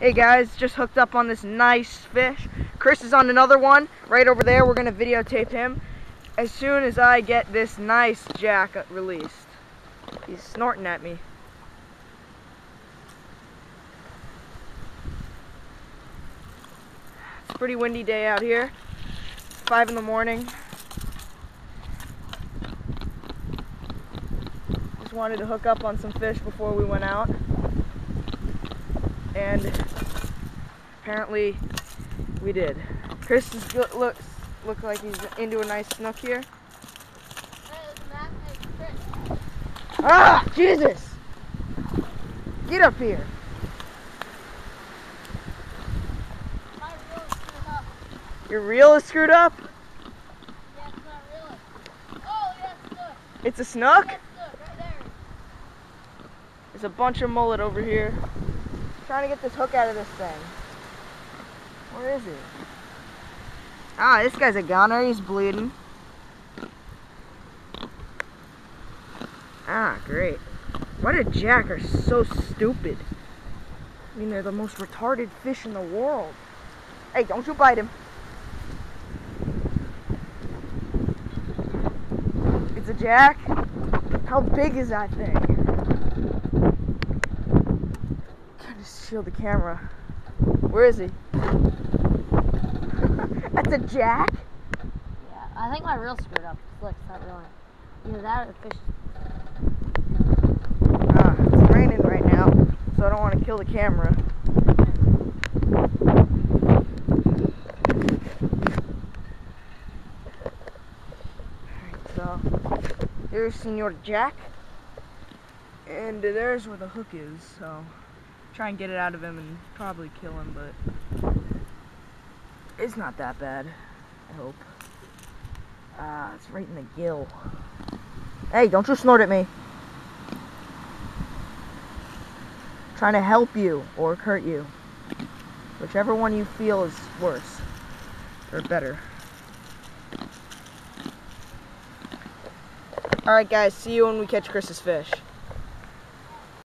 Hey guys, just hooked up on this nice fish. Chris is on another one right over there. We're gonna videotape him as soon as I get this nice jack released. He's snorting at me. It's a pretty windy day out here. Five in the morning. Just wanted to hook up on some fish before we went out. And apparently we did. Chris is, looks look like he's into a nice snook here. Ah, Jesus! Get up here. Your reel is screwed up? Yeah, it's not. Oh, yeah, it's. It's a snook? Yeah, snook, right there. There's a bunch of mullet over here. Trying to get this hook out of this thing. Where is he? Ah, this guy's a goner. He's bleeding. Ah, great. Why did jack are so stupid? I mean, they're the most retarded fish in the world. Hey, don't you bite him. It's a jack? How big is that thing? Trying to shield the camera. Where is he? That's a jack? Yeah, I think my reel's screwed up. Look, it's not reeling. Either that or the fish. Ah, it's raining right now, so I don't want to kill the camera. Alright, so here's Senor Jack. And there's where the hook is, so try and get it out of him and probably kill him, but it's not that bad, I hope. Ah, it's right in the gill. Hey, don't you snort at me. trying to help you or hurt you. Whichever one you feel is worse or better. Alright guys, see you when we catch Chris's fish.